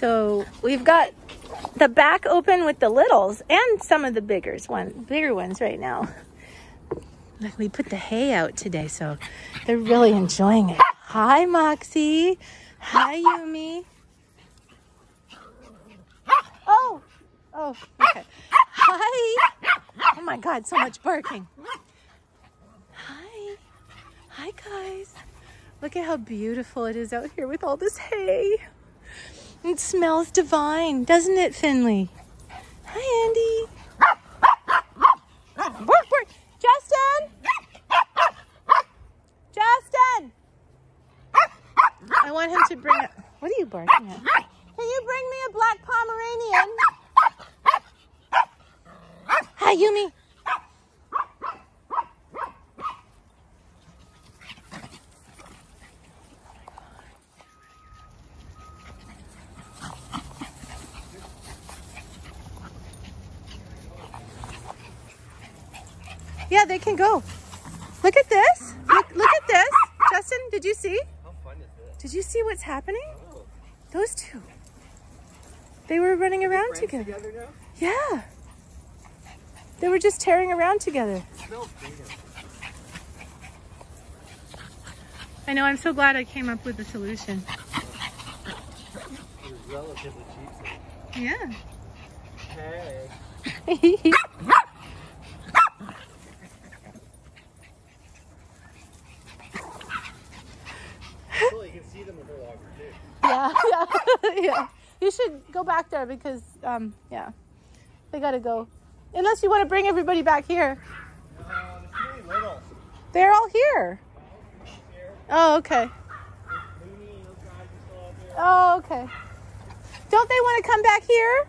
So we've got the back open with the littles and some of the bigger one, bigger ones right now. Look, we put the hay out today, so they're really enjoying it. Hi, Moxie. Hi, Yumi. Oh, oh, okay. Hi. Oh my God, so much barking. Hi. Hi, guys. Look at how beautiful it is out here with all this hay. It smells divine, doesn't it, Finley? Hi, Andy. Justin! Justin! I want him to bring it. What are you barking at? Can you bring me a black Pomeranian? Hi, Yumi. Yeah, they can go. Look at this. Look, look at this. Justin, did you see? How fun is this? Did you see what's happening? Oh. Those two. They were running around together. together? Yeah. They were just tearing around together. I know, I'm so glad I came up with the solution. It was relatively cheap. Yeah. Hey. Cool, you can see them a little longer too. Yeah, yeah, yeah. You should go back there because, um, yeah, they gotta go. Unless you want to bring everybody back here. Uh, too. They're all here. Oh, okay. Mooney and those guys are still out there. Oh, okay. Don't they want to come back here?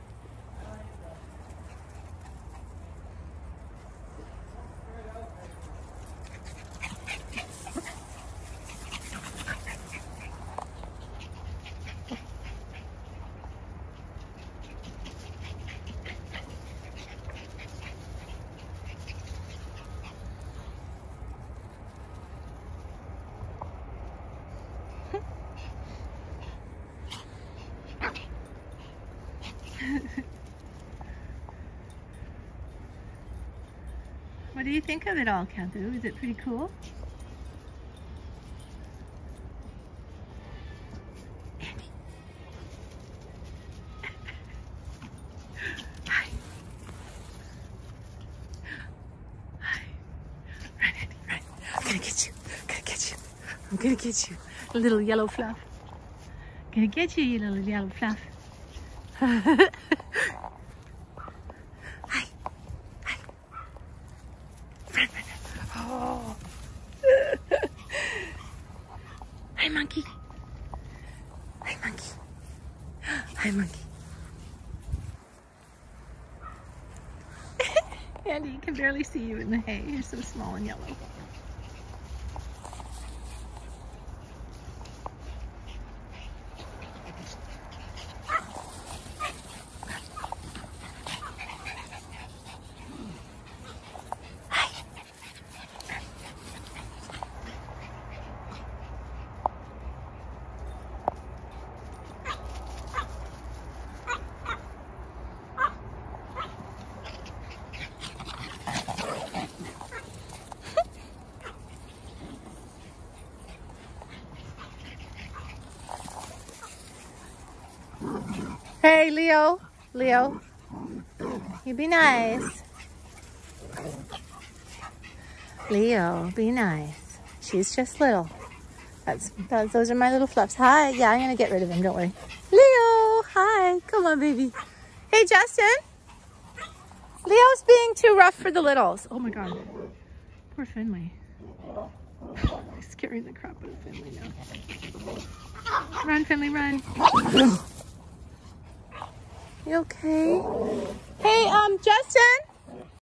What do you think of it all, Kathu? Is it pretty cool? I'm gonna get you. I'm gonna get you. I'm gonna get you. Little yellow fluff. Gonna get you, you little yellow fluff. Hi. Hi. Run, run, run. Oh. Hi, monkey. Hi, monkey. Hi, monkey. Andy, you can barely see you in the hay. You're so small and yellow. Hey, Leo. Leo. You be nice. Leo, be nice. She's just little. That's, that's those are my little fluffs. Hi. Yeah, I'm gonna get rid of him. Don't worry. Leo. Hi. Come on, baby. Hey, Justin. Leo's being too rough for the littles. Oh my God. Poor Finley. He's scaring the crap out of Finley now. Run, Finley, run. You okay? Hey, um, Justin?